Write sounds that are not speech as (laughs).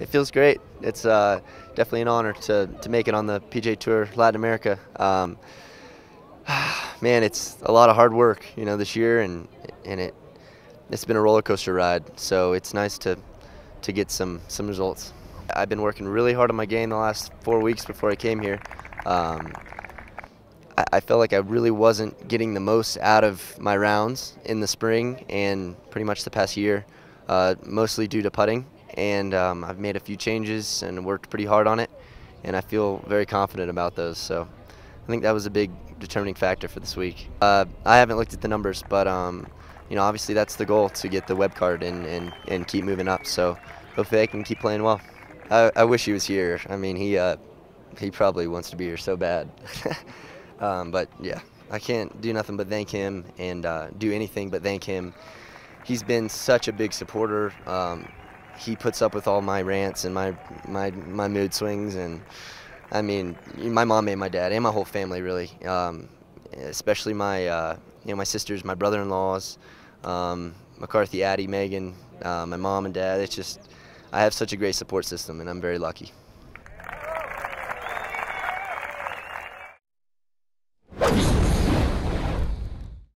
It feels great. It's uh, definitely an honor to, to make it on the PGA Tour Latin America. Um, (sighs) man, it's a lot of hard work, you know, this year, and and it it's been a roller coaster ride. So it's nice to to get some some results. I've been working really hard on my game the last four weeks before I came here. Um, I, I felt like I really wasn't getting the most out of my rounds in the spring and pretty much the past year, uh, mostly due to putting and um, I've made a few changes and worked pretty hard on it, and I feel very confident about those. So I think that was a big determining factor for this week. Uh, I haven't looked at the numbers, but um, you know, obviously that's the goal to get the web card and, and, and keep moving up. So hopefully I can keep playing well. I, I wish he was here. I mean, he uh, he probably wants to be here so bad. (laughs) um, but yeah, I can't do nothing but thank him and uh, do anything but thank him. He's been such a big supporter. Um, he puts up with all my rants and my my my mood swings and I mean my mom and my dad and my whole family really um, especially my uh, you know my sisters my brother-in-laws um, McCarthy Addie Megan uh, my mom and dad it's just I have such a great support system and I'm very lucky.